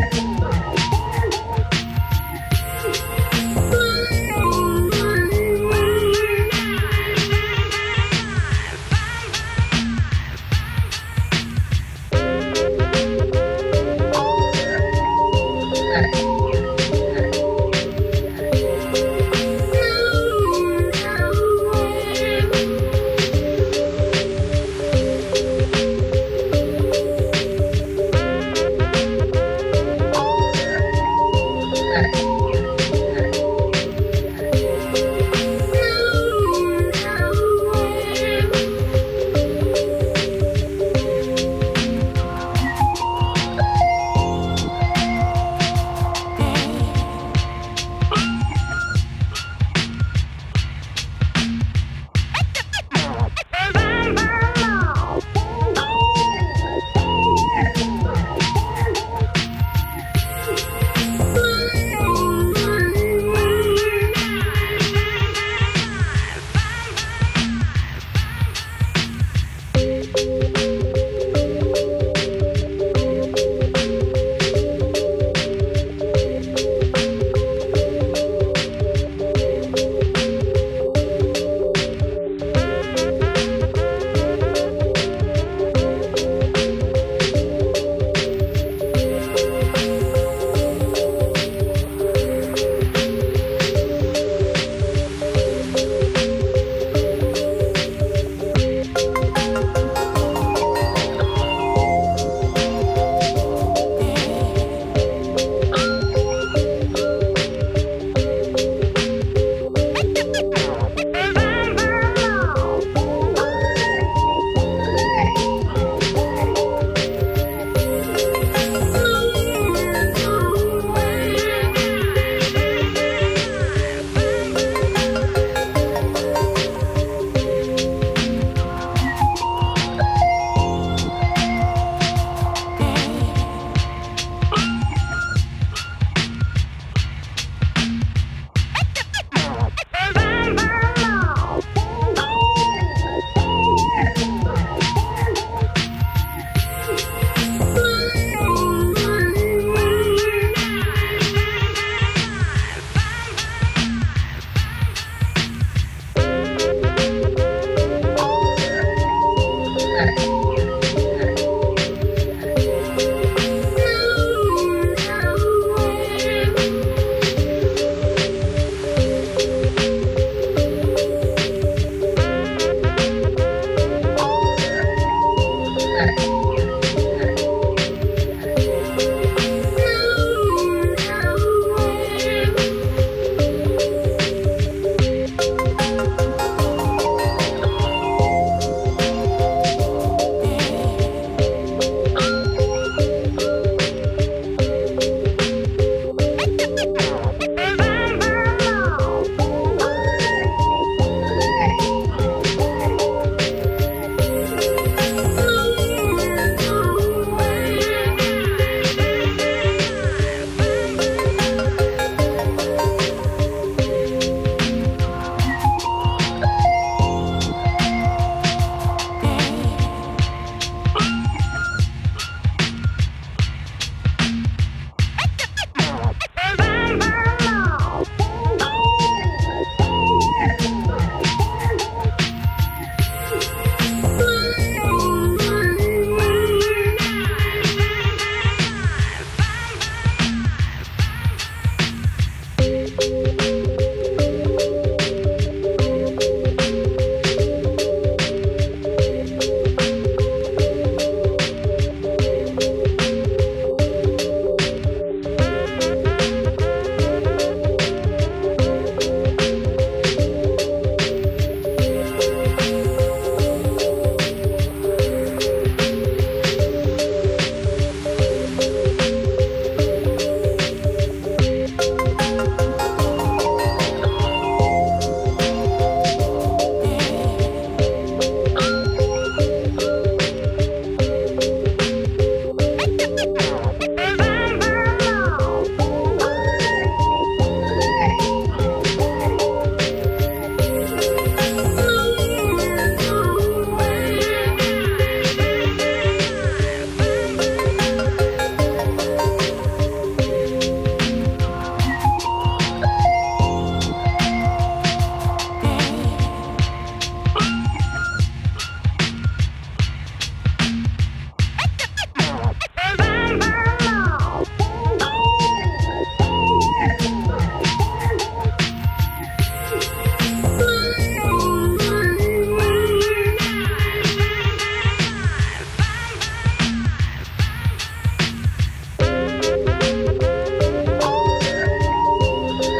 Yes.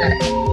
Bye.